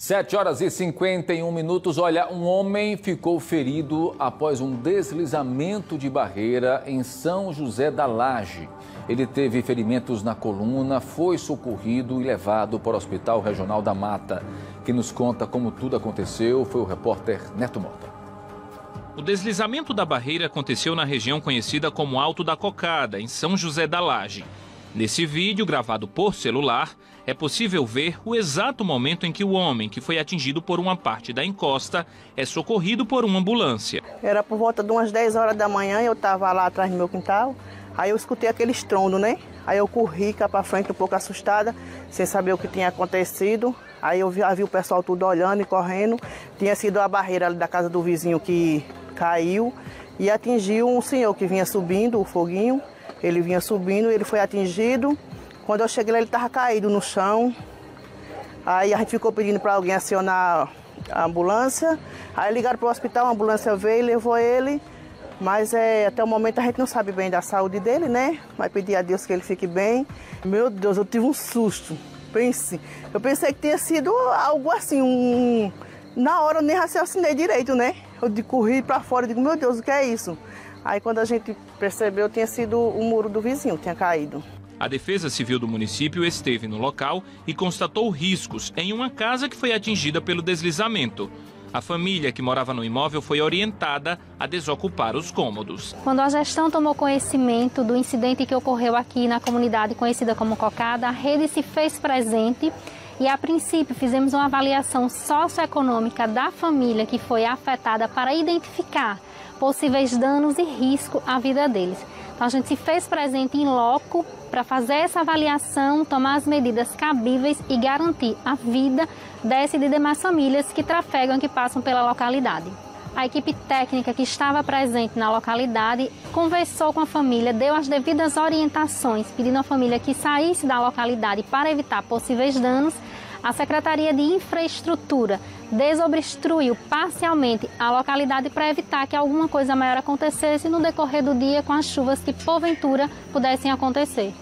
7 horas e 51 minutos. Olha, um homem ficou ferido após um deslizamento de barreira em São José da Laje. Ele teve ferimentos na coluna, foi socorrido e levado para o Hospital Regional da Mata. Quem nos conta como tudo aconteceu foi o repórter Neto Mota. O deslizamento da barreira aconteceu na região conhecida como Alto da Cocada, em São José da Laje. Nesse vídeo, gravado por celular, é possível ver o exato momento em que o homem, que foi atingido por uma parte da encosta, é socorrido por uma ambulância. Era por volta de umas 10 horas da manhã, eu estava lá atrás do meu quintal, aí eu escutei aquele estrondo, né? Aí eu corri cá para frente um pouco assustada, sem saber o que tinha acontecido. Aí eu vi, vi o pessoal tudo olhando e correndo. Tinha sido a barreira da casa do vizinho que caiu e atingiu um senhor que vinha subindo, o foguinho. Ele vinha subindo, ele foi atingido. Quando eu cheguei lá, ele estava caído no chão. Aí a gente ficou pedindo para alguém acionar a ambulância. Aí ligaram para o hospital, a ambulância veio e levou ele. Mas é, até o momento a gente não sabe bem da saúde dele, né? Vai pedir a Deus que ele fique bem. Meu Deus, eu tive um susto. Pense. Eu pensei que tinha sido algo assim, um. Na hora eu nem raciocinei direito, né? Eu corri para fora e digo, meu Deus, o que é isso? Aí quando a gente percebeu, tinha sido o muro do vizinho, tinha caído. A Defesa Civil do município esteve no local e constatou riscos em uma casa que foi atingida pelo deslizamento. A família que morava no imóvel foi orientada a desocupar os cômodos. Quando a gestão tomou conhecimento do incidente que ocorreu aqui na comunidade conhecida como Cocada, a rede se fez presente e, a princípio, fizemos uma avaliação socioeconômica da família que foi afetada para identificar possíveis danos e risco à vida deles. Então, a gente se fez presente em loco para fazer essa avaliação, tomar as medidas cabíveis e garantir a vida dessa e de demais famílias que trafegam e que passam pela localidade. A equipe técnica que estava presente na localidade conversou com a família, deu as devidas orientações, pedindo à família que saísse da localidade para evitar possíveis danos a Secretaria de Infraestrutura desobstruiu parcialmente a localidade para evitar que alguma coisa maior acontecesse no decorrer do dia com as chuvas que porventura pudessem acontecer.